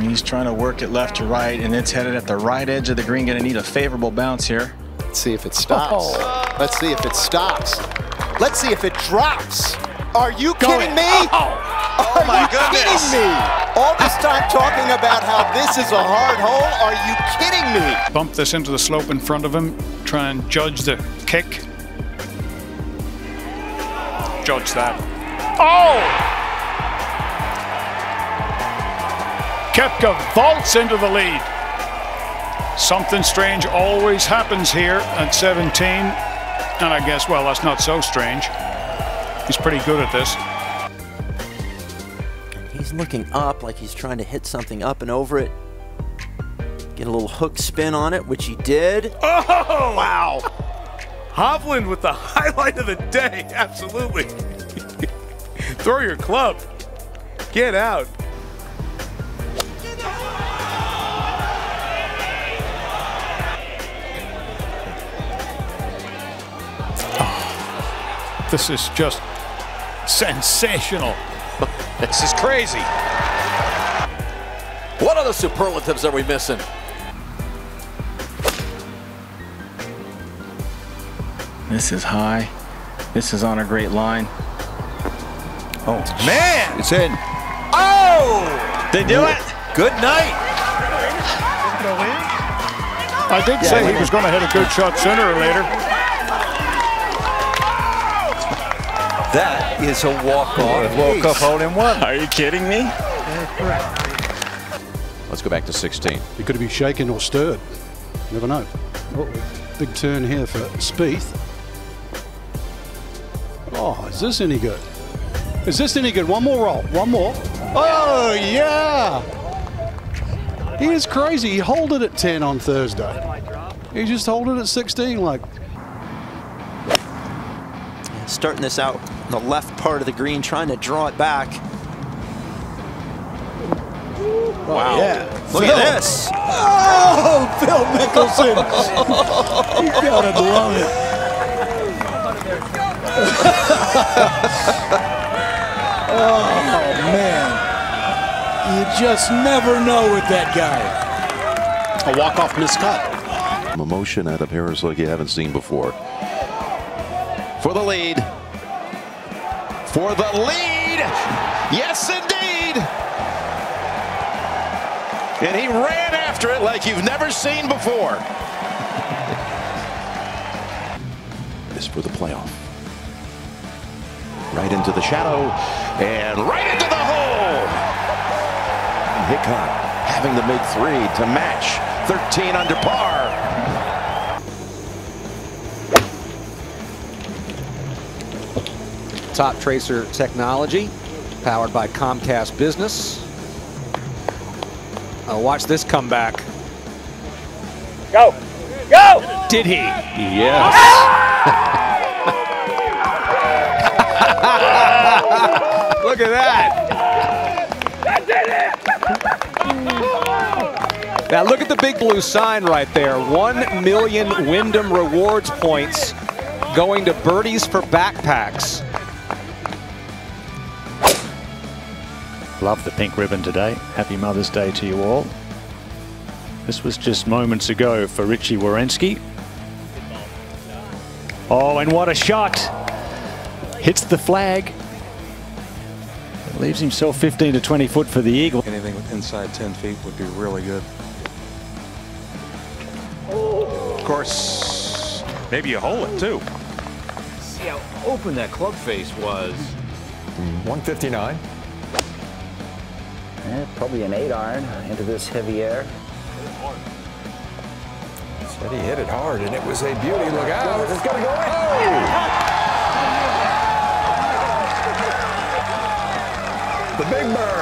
He's trying to work it left to right, and it's headed at the right edge of the green. Going to need a favorable bounce here. Let's see if it stops. Oh. Let's see if it stops. Let's see if it drops. Are you kidding me? Oh. Are oh my you goodness. kidding me? All this time talking about how this is a hard hole. Are you kidding me? Bump this into the slope in front of him. Try and judge the kick. Judge that. Oh! Koepka vaults into the lead. Something strange always happens here at 17. And I guess, well, that's not so strange. He's pretty good at this. He's looking up like he's trying to hit something up and over it. Get a little hook spin on it, which he did. Oh! Wow. Hovland with the highlight of the day. Absolutely. Throw your club. Get out. This is just sensational. This is crazy. What other superlatives are we missing? This is high. This is on a great line. Oh, man. It's in. Oh! They do it. Good night. I did say he was going to hit a good shot sooner or later. That is a walk-off. Woke up hole in one. Are you kidding me? Let's go back to 16. He could be shaken or stirred. Never know. Oh, big turn here for Spieth. Oh, is this any good? Is this any good? One more roll. One more. Oh, yeah. He is crazy. He held it at 10 on Thursday. He just hold it at 16 like Starting this out on the left part of the green, trying to draw it back. Wow. Yeah. Look Phil. at this. Oh, Phil Mickelson. you gotta love it. oh, man. You just never know with that guy. a walk-off miscut. Emotion out of Harris like you haven't seen before. For the lead. For the lead. Yes, indeed. And he ran after it like you've never seen before. This for the playoff. Right into the shadow and Right into the hole. Hickok having to make three to match. 13 under par. Toptracer technology, powered by Comcast Business. Oh, watch this comeback. Go. Go. Did he? Yes. Look at that. Now look at the big blue sign right there. One million Wyndham rewards points going to birdies for backpacks. Love the pink ribbon today. Happy Mother's Day to you all. This was just moments ago for Richy Werenski. Oh, and what a shot! Hits the flag. Leaves himself 15 to 20 foot for the eagle. Anything inside 10 feet would be really good. Of course, maybe you hole it too. See how open that club face was. 159. Eh, probably an 8 iron into this heavy air. Said he hit it hard, and it was a beauty. Look out. It's to go in. The big bird.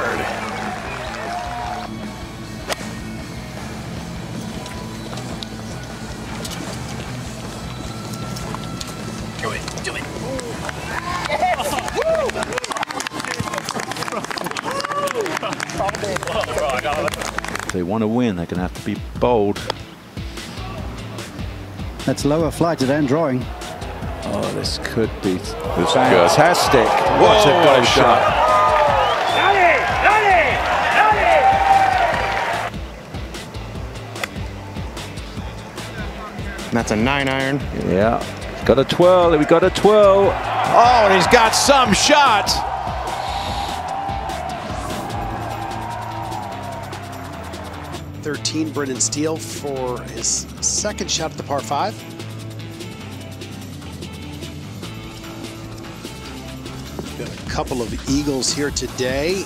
If they want to win, they're going to have to be bold. That's lower flight and drawing. Oh, this could be this fantastic. Good. What Whoa, a good shot. And that's a nine iron. Yeah. Got a twirl. We got a twirl. Oh, and he's got some shots. Thirteen, Brendan Steele for his second shot at the par five. Got a couple of eagles here today.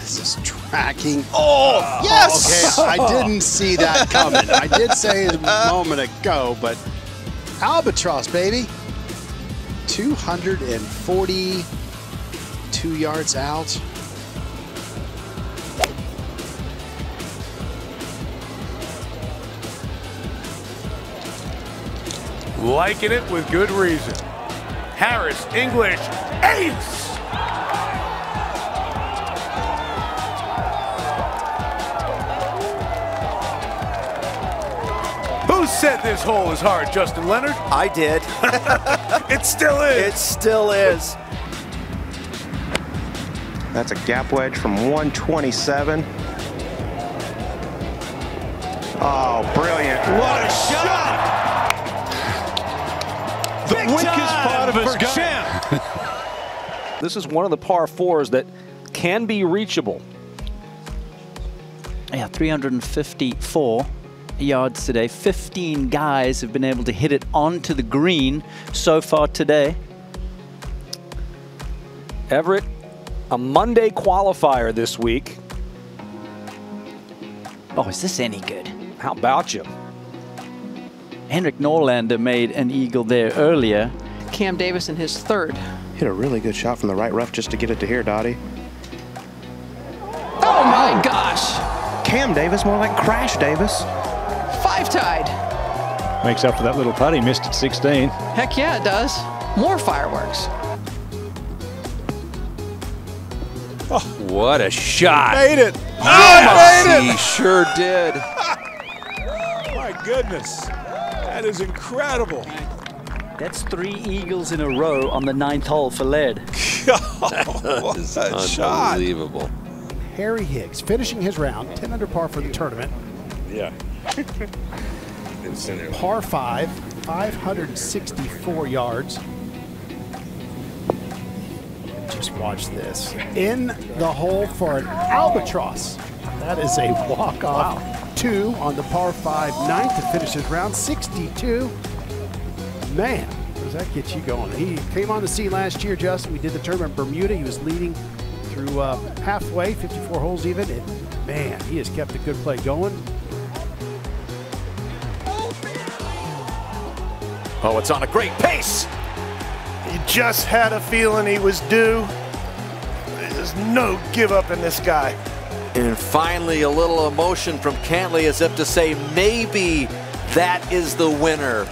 This is tracking. Oh, yes! Oh, okay, I didn't see that coming. I did say a moment ago, but albatross, baby. 242 yards out. Liking it with good reason. Harris, English, ace! Who said this hole is hard, Justin Leonard? I did. it still is. It still is. That's a gap wedge from 127. Oh, brilliant. What a shot! The Big weakest time part of his for. Champ. This is one of the par fours that can be reachable. Yeah, 354 yards today. 15 guys have been able to hit it onto the green so far today. Everett, a Monday qualifier this week. Oh, is this any good? How about you? Henrik Norlander made an eagle there earlier. Cam Davis in his third. Hit a really good shot from the right rough just to get it to here, Dottie. Oh my gosh! Cam Davis, more like Crash Davis. Five tied. Makes up for that little putt he missed at 16. Heck yeah, it does. More fireworks. Oh. What a shot. He Made it. Yes, he made he sure did. My goodness. That is incredible. That's three eagles in a row on the ninth hole for lead. what a shot. Unbelievable. Harry Higgs finishing his round, 10 under par for the tournament. Yeah. Par 5, 564 yards. Just watch this. In the hole for an albatross. That is a walk-off two on the par 5 ninth to finish his round, 62. Man, does that get you going? He came on the scene last year, Justin. We did the tournament in Bermuda. He was leading through uh, halfway, 54 holes even. And man, he has kept a good play going. Oh, it's on a great pace. He just had a feeling he was due. There's no give up in this guy. And finally, a little emotion from Cantlay as if to say, maybe that is the winner.